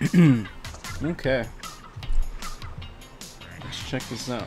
okay. Let's check this out.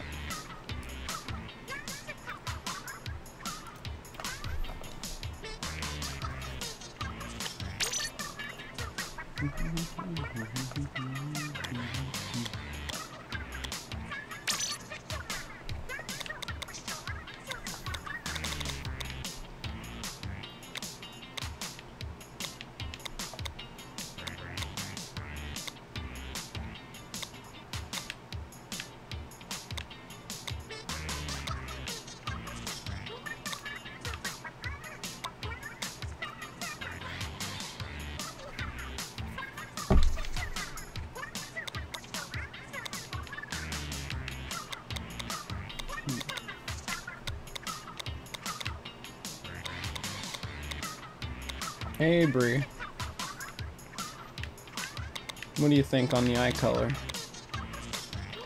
What do you think on the eye color?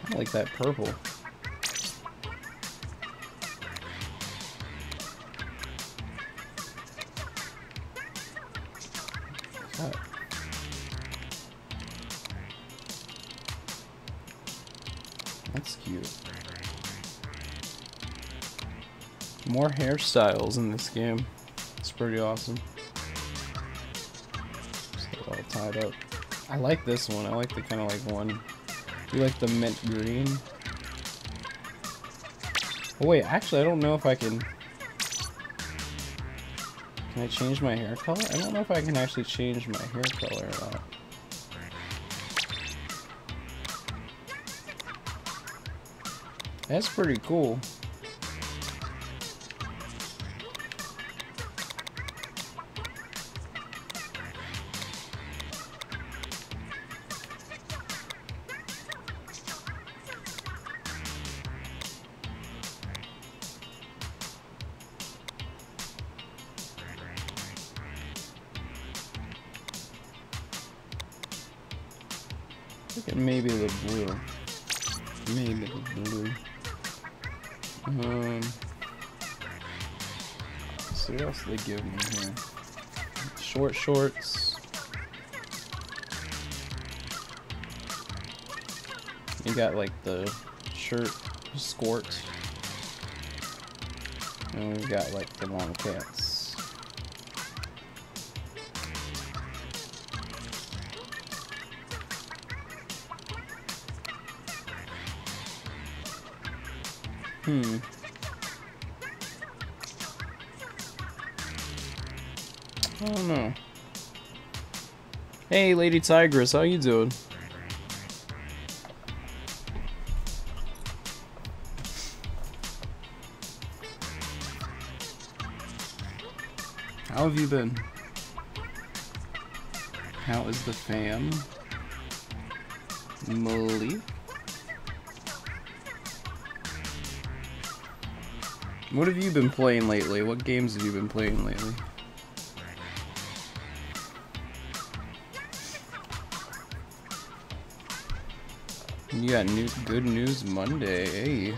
I like that purple. That's cute. More hairstyles in this game. It's pretty awesome. I like this one. I like the kind of like one. You like the mint green? Oh wait, actually I don't know if I can... Can I change my hair color? I don't know if I can actually change my hair color or not. That's pretty cool. You got like the shirt skort. And we've got like the long pants. Hmm. I don't know. Hey, Lady Tigress, how you doing? How have you been? How is the fam? Molly? What have you been playing lately? What games have you been playing lately? You got new good news Monday. Hey.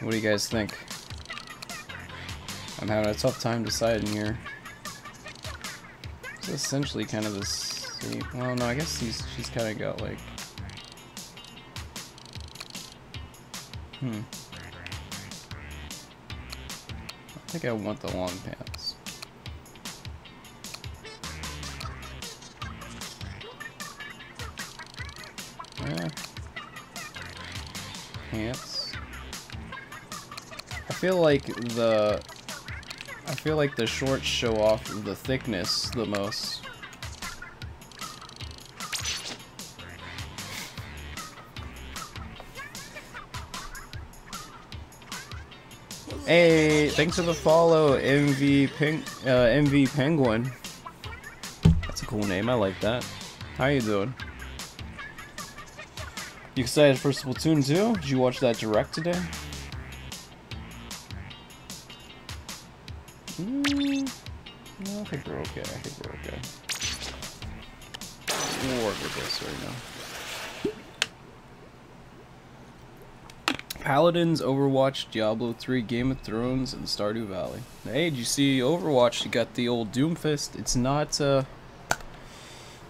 What do you guys think? I'm having a tough time deciding here. It's essentially kind of the same. Well, no, I guess he's she's kind of got like. Hmm. I think I want the long pants. Yeah. Pants. I feel like the I feel like the shorts show off the thickness the most. Hey, thanks for the follow, MV Peng uh, MV Penguin. That's a cool name. I like that. How you doing? You excited for Splatoon 2? Did you watch that direct today? Paladins, Overwatch, Diablo 3, Game of Thrones, and Stardew Valley. Hey, did you see Overwatch? You got the old Doomfist. It's not, uh...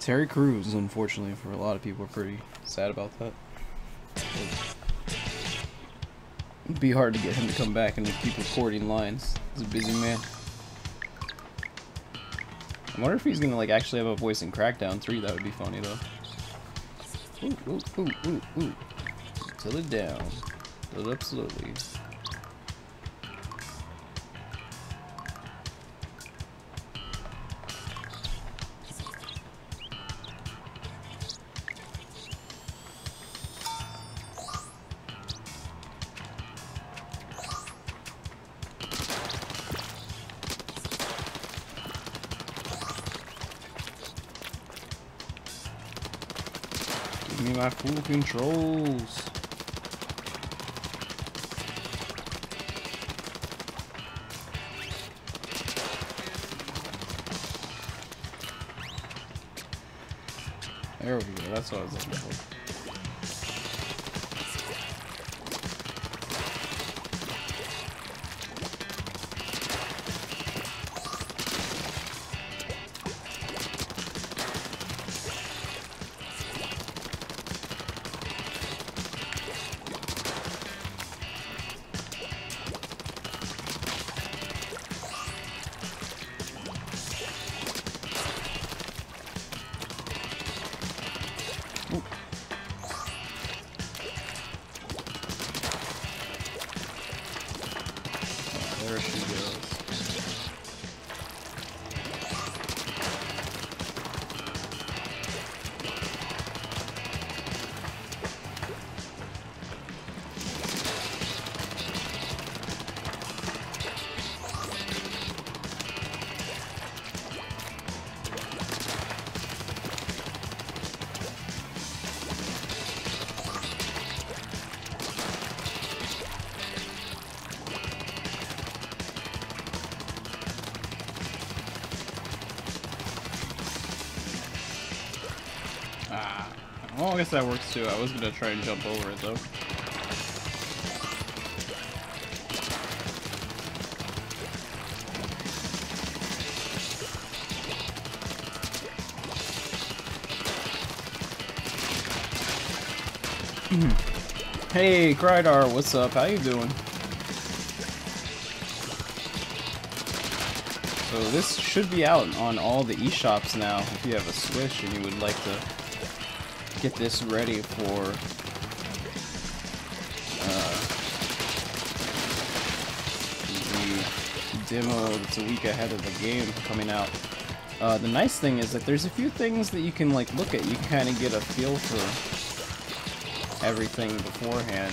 Terry Crews, unfortunately, for a lot of people, are pretty sad about that. It'd be hard to get him to come back and keep recording lines. He's a busy man. I wonder if he's gonna like actually have a voice in Crackdown 3. That would be funny though. Ooh, ooh, ooh, ooh, ooh. Till it down. Slowly. Give me my full controls. There I guess that works too. I was gonna try and jump over it though. Hmm. hey, Krydar, what's up? How you doing? So this should be out on all the eShops now if you have a Switch and you would like to get this ready for uh, the demo that's a week ahead of the game coming out. Uh, the nice thing is that there's a few things that you can like look at. You kind of get a feel for everything beforehand,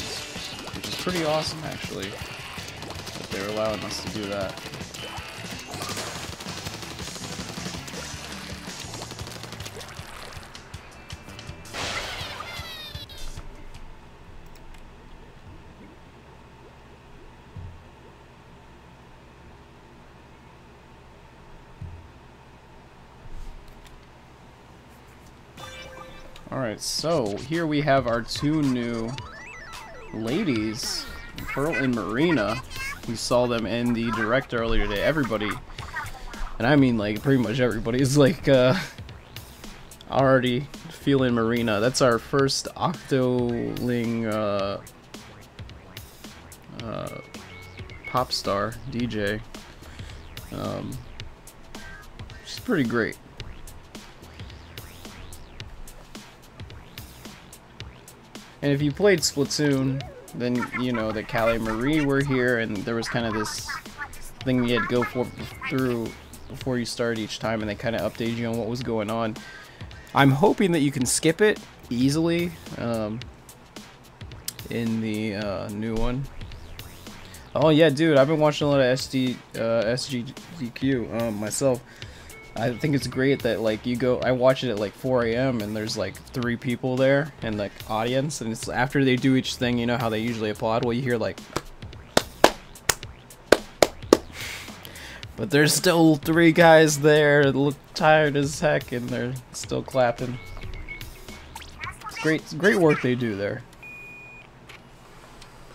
which is pretty awesome actually. That they're allowing us to do that. So here we have our two new ladies, Pearl and Marina. We saw them in the direct earlier today. Everybody, and I mean like pretty much everybody, is like uh, already feeling Marina. That's our first Octoling uh, uh, pop star DJ. Um, she's pretty great. And if you played Splatoon, then you know that Callie and Marie were here, and there was kind of this thing you had to go for through before you start each time, and they kind of updated you on what was going on. I'm hoping that you can skip it easily um, in the uh, new one. Oh yeah, dude, I've been watching a lot of SD, uh, SGDQ um, myself. I think it's great that like you go. I watch it at like 4 a.m. and there's like three people there and like audience, and it's after they do each thing. You know how they usually applaud. Well, you hear like, but there's still three guys there look tired as heck, and they're still clapping. It's great, it's great work they do there.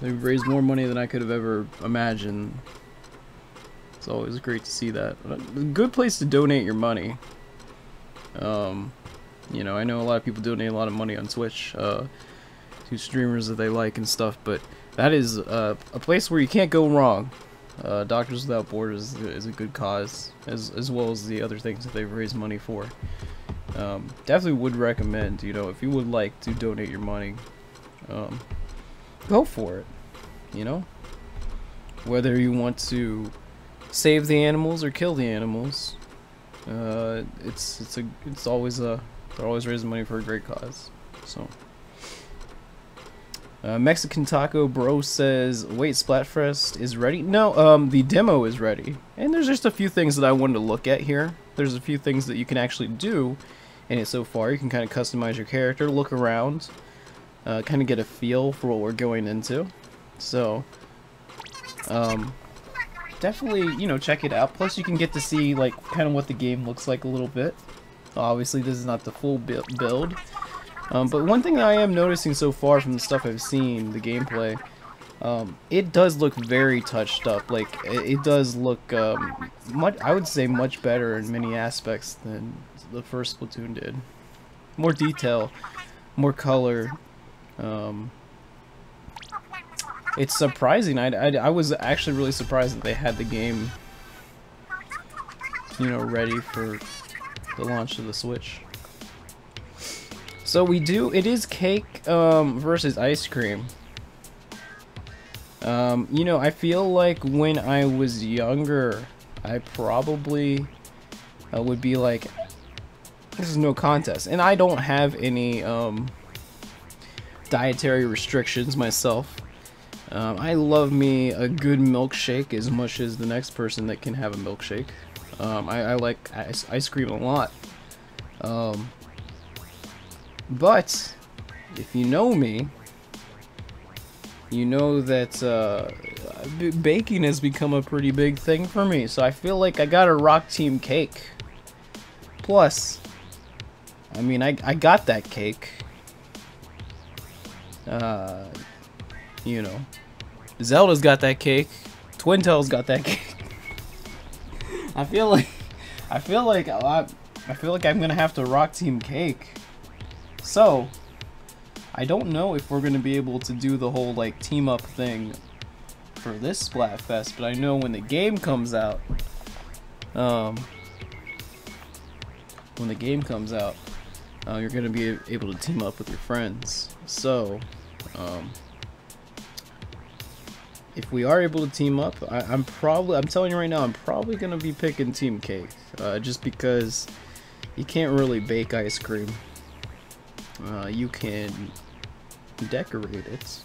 They've raised more money than I could have ever imagined. It's always great to see that. A good place to donate your money. Um, You know, I know a lot of people donate a lot of money on Twitch uh, to streamers that they like and stuff, but that is uh, a place where you can't go wrong. Uh, Doctors Without Borders is a good cause, as as well as the other things that they've raised money for. Um, definitely would recommend, you know, if you would like to donate your money, um, go for it. You know, whether you want to save the animals or kill the animals, uh, it's it's a it's always a they're always raising money for a great cause. So. Uh, Mexican Taco Bro says, wait, Splatfest is ready? No, um, the demo is ready. And there's just a few things that I wanted to look at here. There's a few things that you can actually do in it so far. You can kind of customize your character, look around, uh, kind of get a feel for what we're going into. So, um, definitely, you know, check it out. Plus, you can get to see, like, kind of what the game looks like a little bit. Obviously, this is not the full build. Um, but one thing that I am noticing so far from the stuff I've seen, the gameplay, um, it does look very touched up. Like, it, it does look, um, much, I would say much better in many aspects than the first Splatoon did. More detail, more color. Um, it's surprising. I, I, I was actually really surprised that they had the game, you know, ready for the launch of the Switch. So we do, it is cake um, versus ice cream. Um, you know, I feel like when I was younger, I probably uh, would be like, this is no contest. And I don't have any um, dietary restrictions myself. Um, I love me a good milkshake as much as the next person that can have a milkshake. Um, I, I, like ice, ice, cream a lot. Um, but, if you know me, you know that uh, baking has become a pretty big thing for me. So I feel like I got a Rock Team cake. Plus, I mean, I, I got that cake. Uh, you know, Zelda's got that cake. Twintell's got that cake. I feel like, I feel like I, I feel like I'm gonna have to Rock Team cake. So, I don't know if we're to be able to do the whole, like, team-up thing for this Splatfest, but I know when the game comes out, um, when the game comes out, uh, you're to be able to team up with your friends. So, um, if we are able to team up, I, am probably, I'm telling you right now, I'm probably going to be picking Team Cake, uh, just because you can't really bake ice cream uh, you can decorate it.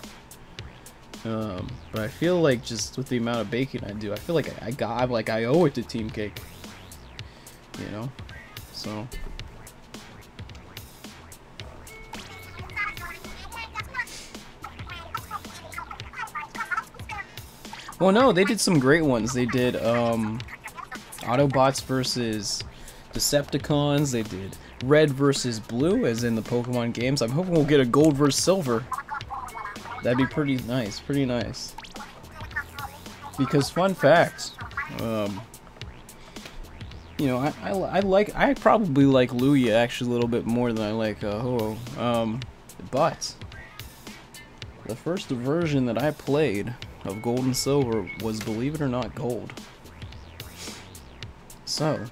Um, but I feel like just with the amount of baking I do, I feel like I, I got, like I owe it to Team Cake. You know, so. Well, no, they did some great ones. They did um, Autobots versus Decepticons. They did red versus blue, as in the Pokemon games. I'm hoping we'll get a gold versus silver. That'd be pretty nice, pretty nice. Because fun fact, um, you know, I, I, I, like, I probably like Lugia actually a little bit more than I like uh, Ho-Oh. Um, but, the first version that I played of Gold and Silver was, believe it or not, gold. So,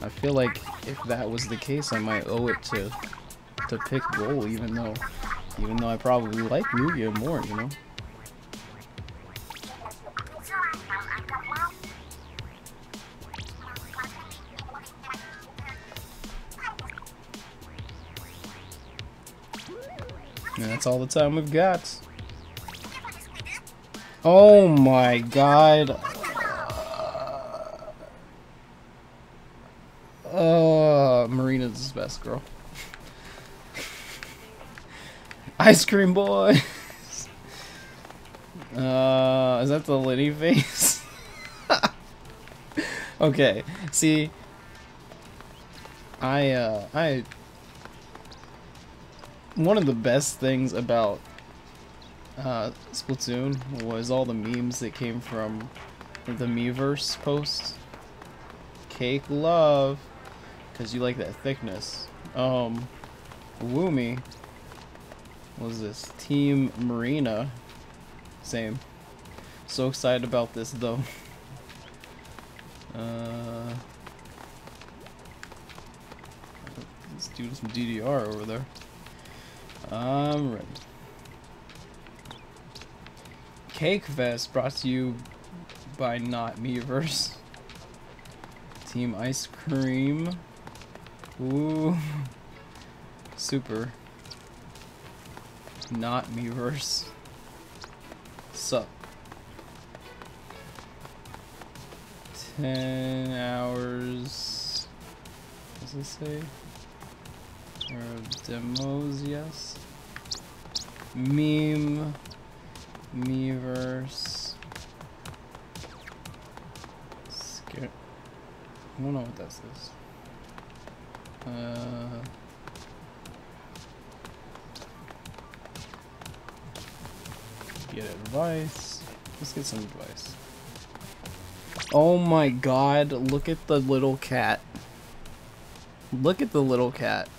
I feel like if that was the case, I might owe it to to pick gold, even though even though I probably like Lugia more, you know. And that's all the time we've got. Oh my god. Oh, Marina's the best girl. Ice cream boy. uh, is that the Liddy face? okay, see, I, uh, I, one of the best things about, uh, Splatoon was all the memes that came from the Miiverse posts. Cake love. Because you like that thickness. Um, Woomy. What is this? Team Marina. Same. So excited about this though. uh, let's do some DDR over there. I'm ready. Cake Fest brought to you by Not Miiverse. Team Ice Cream. Ooh. Super. Not Miiverse. Sup. 10 hours. What does it say? Or demos, yes. Meme. Miiverse. Scare. I don't know what that says. Uh. Get advice. Let's get some advice. Oh my god, look at the little cat. Look at the little cat.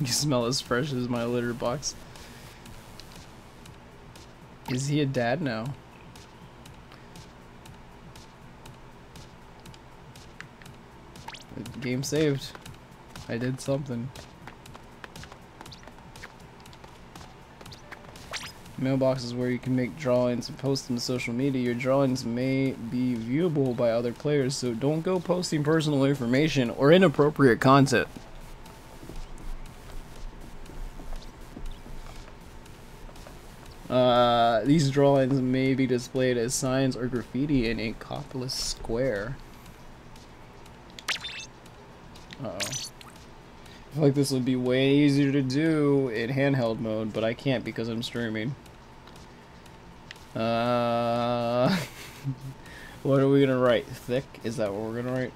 You smell as fresh as my litter box. Is he a dad now? Game saved. I did something. Mailbox is where you can make drawings and post them to social media. Your drawings may be viewable by other players, so don't go posting personal information or inappropriate content. Uh, these drawings may be displayed as signs or graffiti in Inkopolis Square. Uh oh I feel like this would be way easier to do in handheld mode, but I can't because I'm streaming. Uh, what are we gonna write? Thick? Is that what we're gonna write?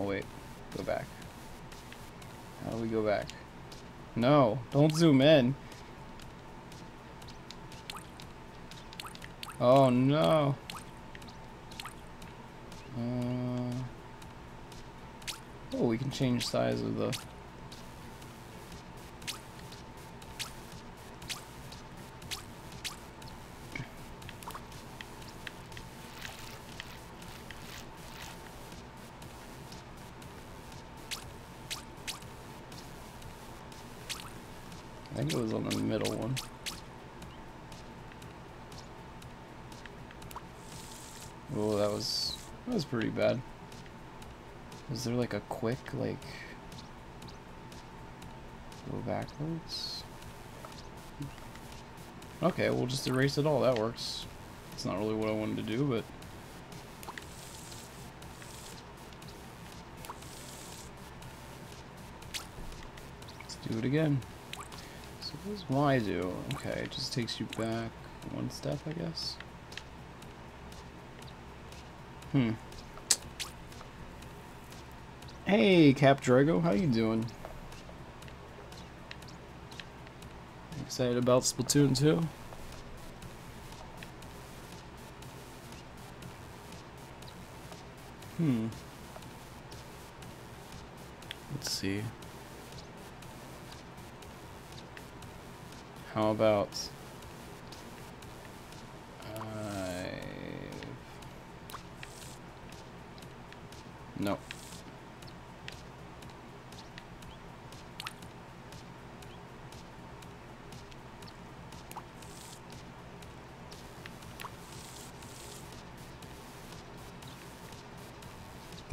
Oh wait, go back. How do we go back? No, don't zoom in. Oh no. Uh, oh, we can change size of the. Think it was on the middle one. Oh, that was that was pretty bad. Is there like a quick like go backwards? Okay, we'll just erase it all. That works. It's not really what I wanted to do, but let's do it again. What does Y do? Okay, it just takes you back one step, I guess. Hmm. Hey, Cap Drago, how you doing? Excited about Splatoon 2? Hmm. About... Uh, no.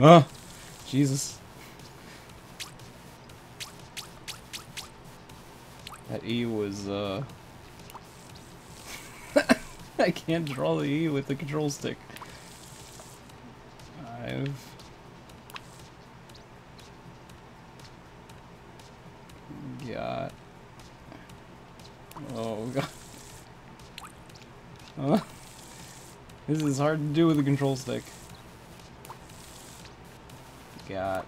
Oh, Jesus. E was, uh... I can't draw the E with the control stick. I've... got... Oh, God. Uh, this is hard to do with a control stick. Got...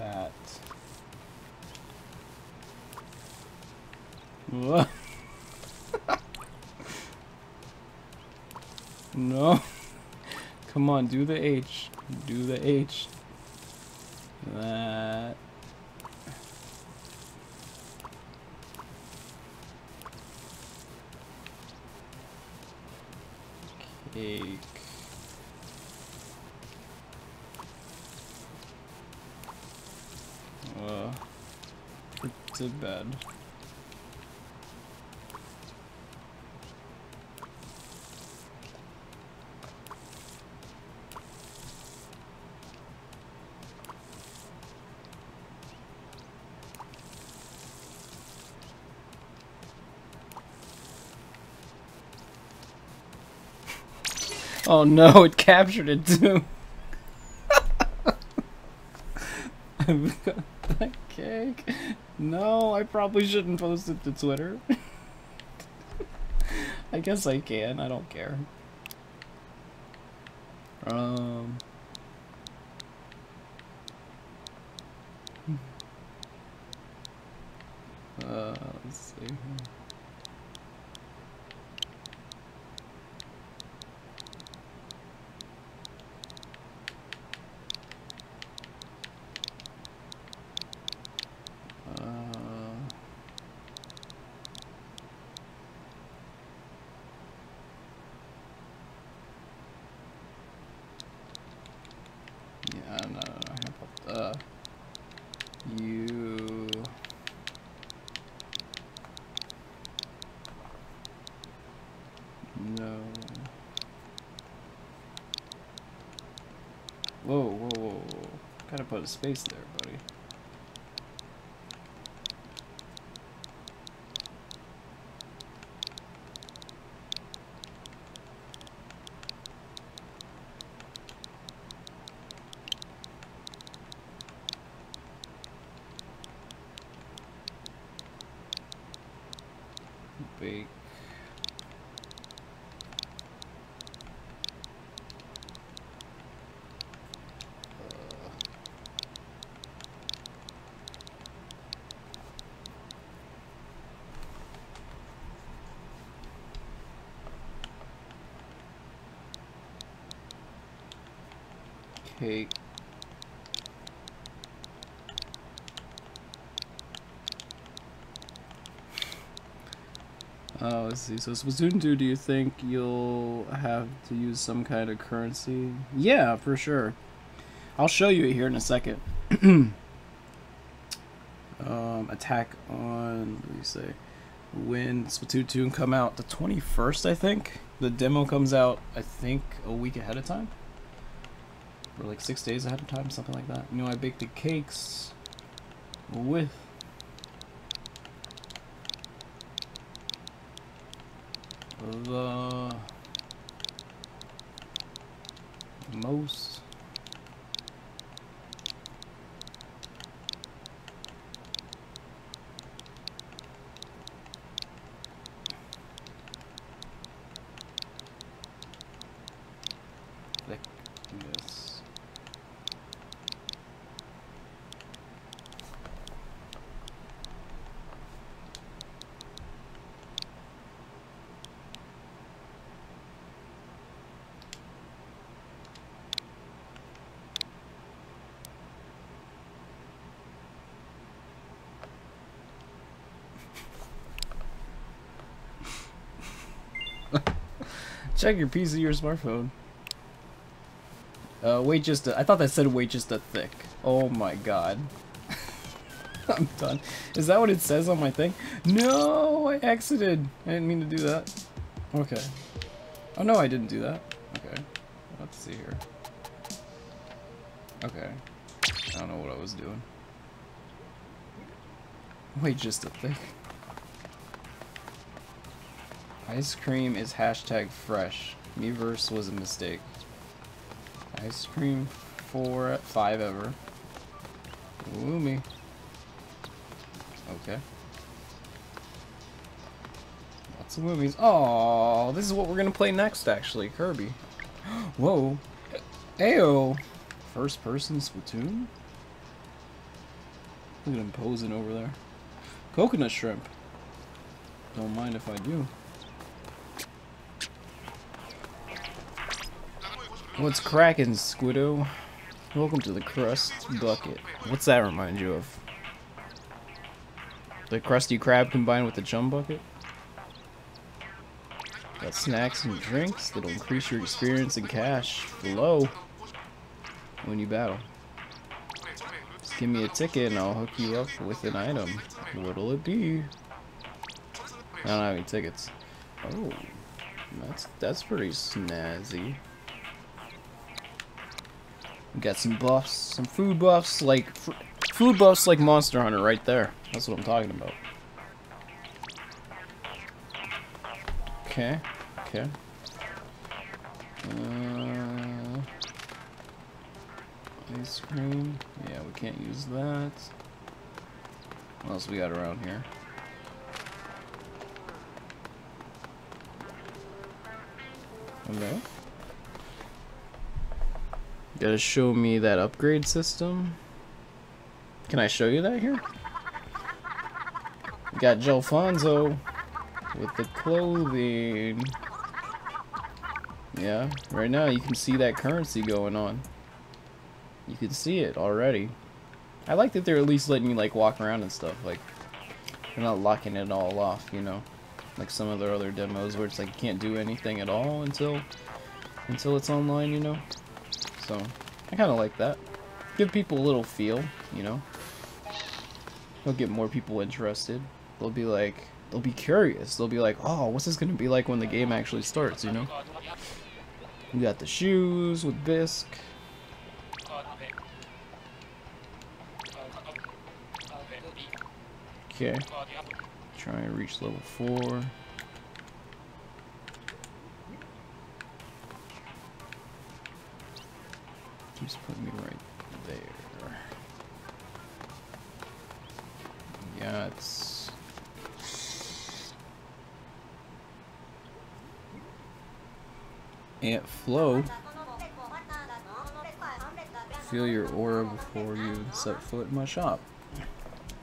that. What? no. Come on, do the H. Do the H. That. Cake. Uh, to bed. Oh no, it captured it too. I've got that cake. No, I probably shouldn't post it to Twitter. I guess I can, I don't care. Um... Uh, let's see. Put a space there, buddy. Bake. cake. Oh, let's see. So Splatoon 2, do you think you'll have to use some kind of currency? Yeah, for sure. I'll show you it here in a second. um, attack on, what do you say? When Splatoon 2 come out the 21st, I think. The demo comes out, I think, a week ahead of time or like six days ahead of time, something like that. You know, I baked the cakes with the most Check your PC or smartphone. Uh, wait just a- I thought that said wait just a thick. Oh my god. I'm done. Is that what it says on my thing? No, I exited. I didn't mean to do that. Okay. Oh no, I didn't do that. Okay. Let's see here. Okay. I don't know what I was doing. Wait just a thick. Ice cream is hashtag fresh. Miiverse was a mistake. Ice cream four five ever. Ooh me. Okay. Lots of movies. Oh, this is what we're gonna play next actually, Kirby. Whoa. Ayo! First person Splatoon? Look at him posing over there. Coconut shrimp. Don't mind if I do. What's cracking, Squiddo? Welcome to the Crust Bucket. What's that remind you of? The Krusty Krab combined with the Chum Bucket? Got snacks and drinks that'll increase your experience and cash flow when you battle. Just give me a ticket and I'll hook you up with an item. What'll it be? I don't have any tickets. Oh, that's that's pretty snazzy. We got some buffs, some food buffs, like food buffs like Monster Hunter right there. That's what I'm talking about. Okay, okay. Uh, ice cream. Yeah, we can't use that. What else we got around here? Hello? Gotta show me that upgrade system. Can I show you that here? got Jelfonzo with the clothing. Yeah, right now you can see that currency going on. You can see it already. I like that they're at least letting you like walk around and stuff. Like they're not locking it all off, you know. Like some of their other demos where it's like you can't do anything at all until until it's online, you know. So, I kind of like that. Give people a little feel, you know. They'll get more people interested. They'll be like, they'll be curious. They'll be like, oh, what's this going to be like when the game actually starts, you know? We got the shoes with Bisk. Okay. Try and reach level 4. Keeps putting me right there. Yeah, it's... Ant Flow. Feel your aura before you set foot in my shop.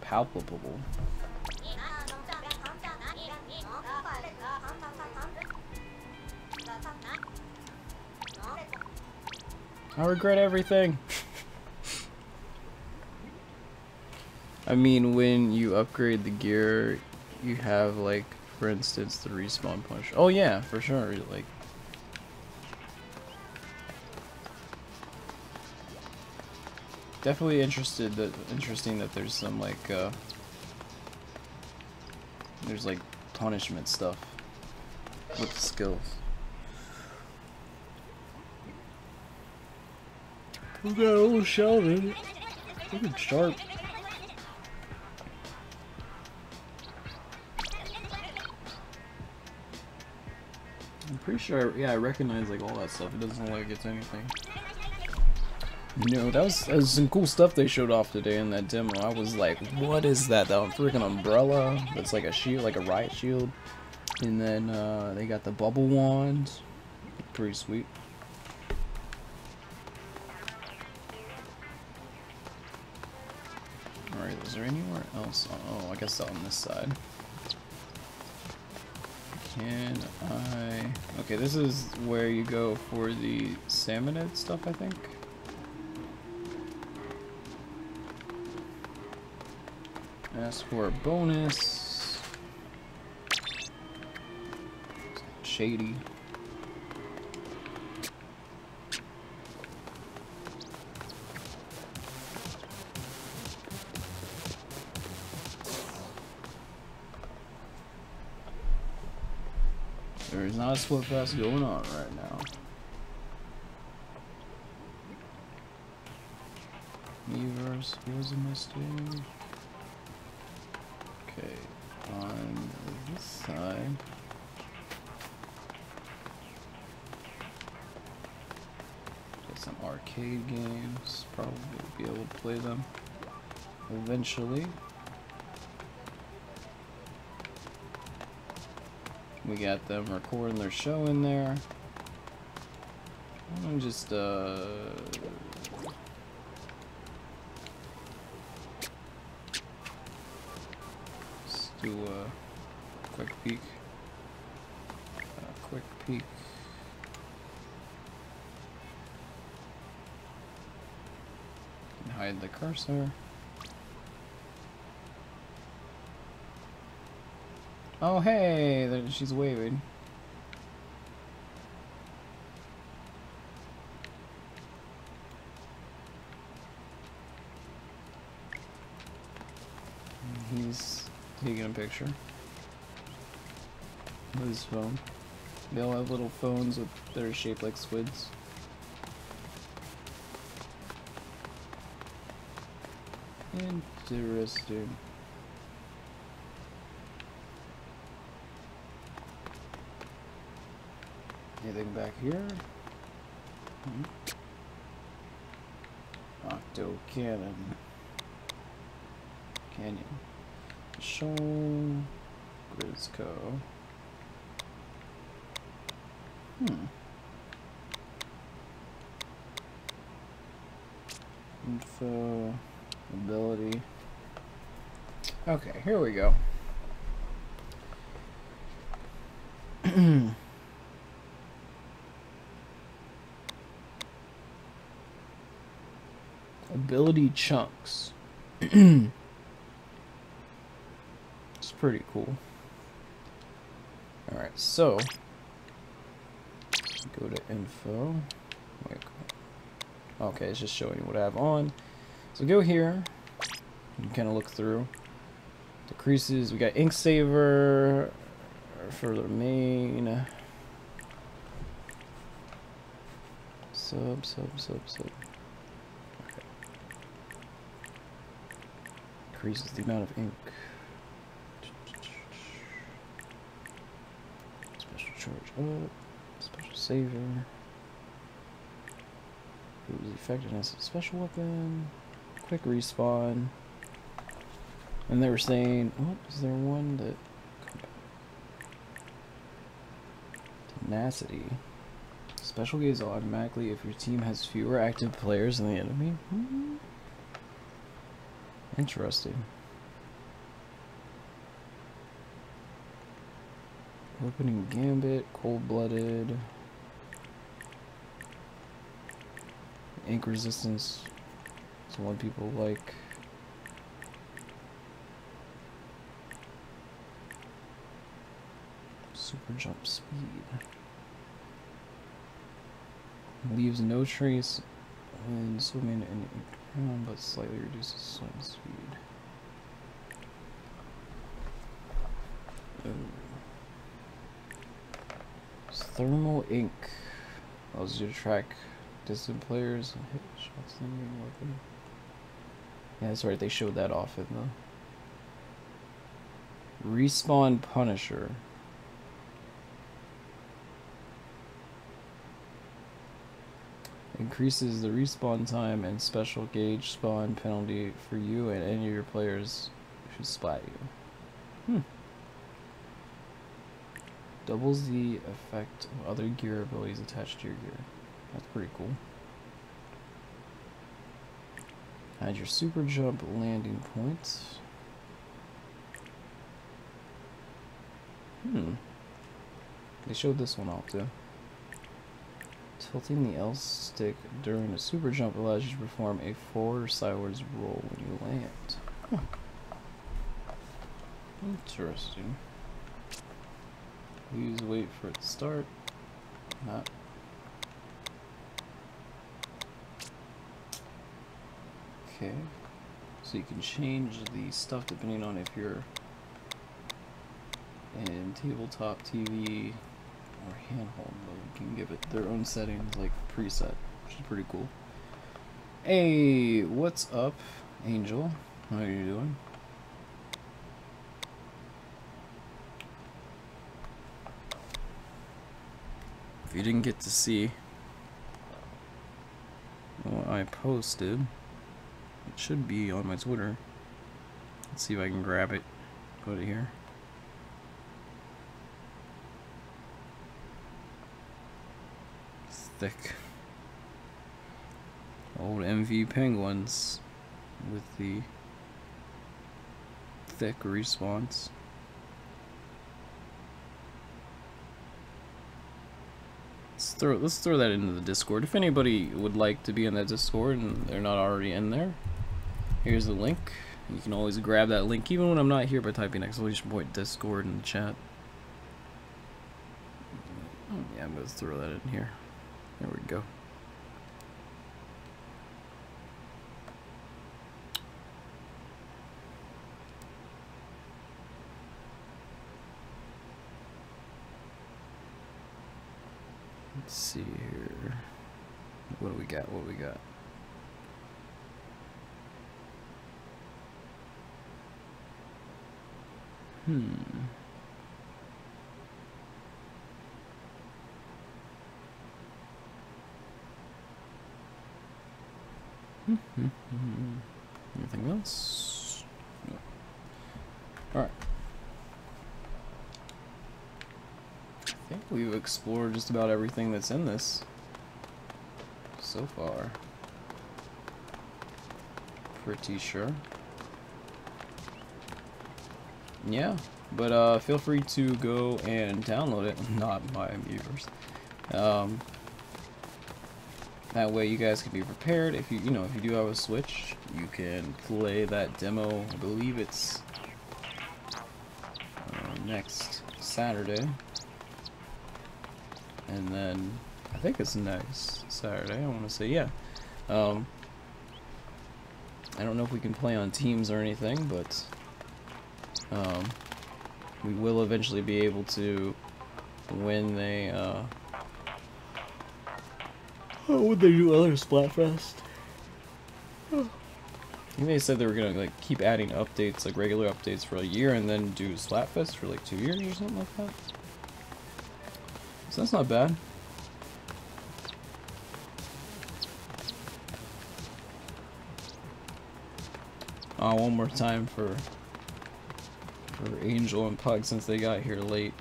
Palpable. I regret everything. I mean, when you upgrade the gear, you have, like, for instance, the respawn punch. Oh, yeah, for sure. Like, definitely interested that interesting that there's some like uh there's like punishment stuff with the skills. We got old Sheldon. Looking sharp. I'm pretty sure, yeah, I recognize like all that stuff. It doesn't look like it's anything. You know, that was, that was some cool stuff they showed off today in that demo. I was like, what is that? That freaking umbrella that's like a shield, like a riot shield. And then uh, they got the bubble wand. Pretty sweet. Else? Oh, I guess on this side. Can I... Okay, this is where you go for the salmonid stuff, I think. Ask for a bonus. Shady. Not a split fest going on right now. Miiverse, here's a mistake. Okay, on this side. Get some arcade games, probably be able to play them eventually. We got them recording their show in there. I'm just, uh... let do a quick peek. A quick peek. hide the cursor. Oh hey, she's waving. He's taking a picture with his phone. They all have little phones with, that are shaped like squids. Interesting. Back here? Hmm. Octo Cannon. Canyon. Show Grizzco. Hmm. Info ability. Okay, here we go. chunks. it's pretty cool. Alright, so go to info. Wait, okay, it's just showing you what I have on. So go here. You kind of look through. the creases. We got ink saver for the main. Sub, sub, sub, sub. Increases the amount of ink. Special charge up. Special saver. The effectiveness of special weapon. Quick respawn. And they were saying, what is there one that tenacity? Special gauge automatically if your team has fewer active players than the enemy. Hmm. Interesting. Opening Gambit, Cold Blooded, Ink Resistance, it's one people like. Super jump speed. Leaves no trace when swimming in ground, but slightly reduces swim speed. Thermal ink allows you to track distant players and hit shots lingering weapon. Yeah, that's right, they showed that off in the Respawn Punisher. Increases the respawn time and special gauge spawn penalty for you and any of your players who splat you. Hmm. Doubles the effect of other gear abilities attached to your gear. That's pretty cool. Add your super jump landing points. Hmm. They showed this one off too. Tilting the L stick during a super jump allows you to perform a forward or sideways roll when you land. Huh. Interesting. Please wait for it to start. Not Okay. So you can change the stuff depending on if you're in tabletop TV or handheld mode. Can give it their own settings like preset, which is pretty cool. Hey, what's up, Angel? How are you doing? If you didn't get to see what I posted, it should be on my Twitter. Let's see if I can grab it. Go to here. thick. Old MV Penguins with the thick response. Let's throw, let's throw that into the Discord. If anybody would like to be in that Discord and they're not already in there, here's the link. You can always grab that link, even when I'm not here, by typing exclamation point Discord in the chat. Yeah, I'm going to throw that in here. There we go. Let's see here. What do we got? What do we got? Hmm. Anything else? No. Alright. I think we've explored just about everything that's in this so far. Pretty sure. Yeah, but uh, feel free to go and download it. Not my viewers. Um, that way you guys can be prepared. If you, you know, if you do have a Switch, you can play that demo. I believe it's uh, next Saturday. And then, I think it's next Saturday, I want to say, yeah. Um, I don't know if we can play on Teams or anything, but um, we will eventually be able to when they, uh, Oh, would they do other Splatfest? I think they said they were gonna like keep adding updates, like regular updates for a year, and then do Splatfest for like two years or something like that. So that's not bad. Oh, one more time for for Angel and Pug since they got here late.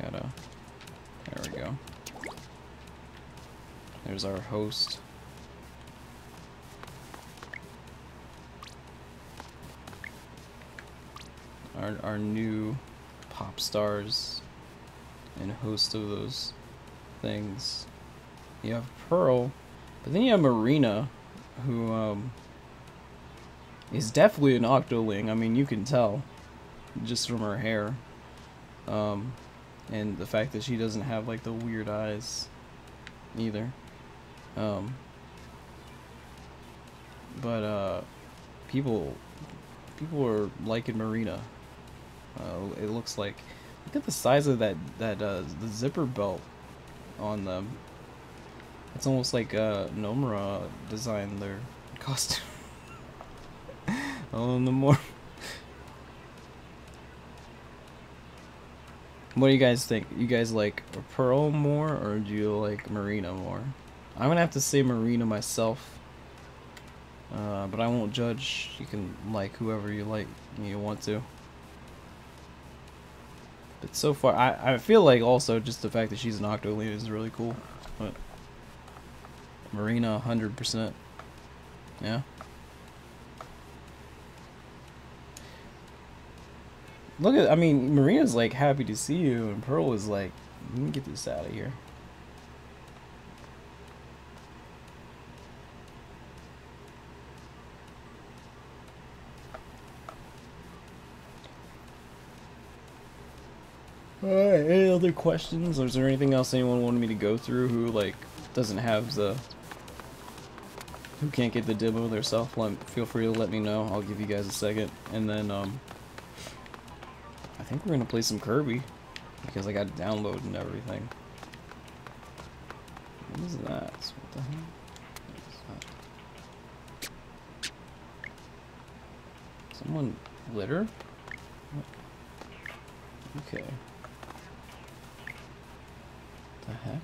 Gotta there we go. There's our host. Our, our new pop stars and host of those things. You have Pearl, but then you have Marina, who um, is definitely an Octoling. I mean, you can tell just from her hair. Um, and the fact that she doesn't have like the weird eyes either um but uh people people are liking marina uh, it looks like look at the size of that that uh the zipper belt on them it's almost like uh nomura designed their costume oh the more What do you guys think? You guys like Pearl more or do you like Marina more? I'm gonna have to say Marina myself. Uh, but I won't judge. You can like whoever you like you want to. But so far, I, I feel like also just the fact that she's an Octoling is really cool. But Marina, 100%. Yeah. Look at, I mean, Marina's like happy to see you, and Pearl is like, let me get this out of here. Alright, any other questions? Or is there anything else anyone wanted me to go through who, like, doesn't have the... Who can't get the demo themselves? Feel free to let me know. I'll give you guys a second. And then, um... I think we're gonna play some Kirby because I got it downloaded and everything. What is that? What the hell? Someone litter? Okay. The heck?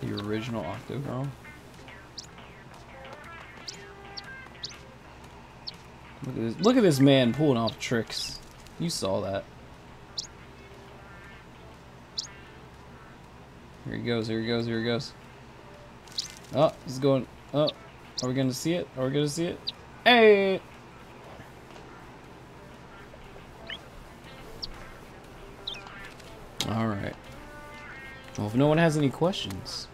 The original Octogirl. Look at this look at this man pulling off tricks. You saw that. Here he goes, here he goes, here he goes. Oh, he's going oh Are we gonna see it? Are we gonna see it? Hey! Alright. Well, if no one has any questions...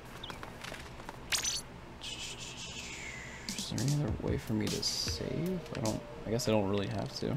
Is there any other way for me to save? I don't... I guess I don't really have to.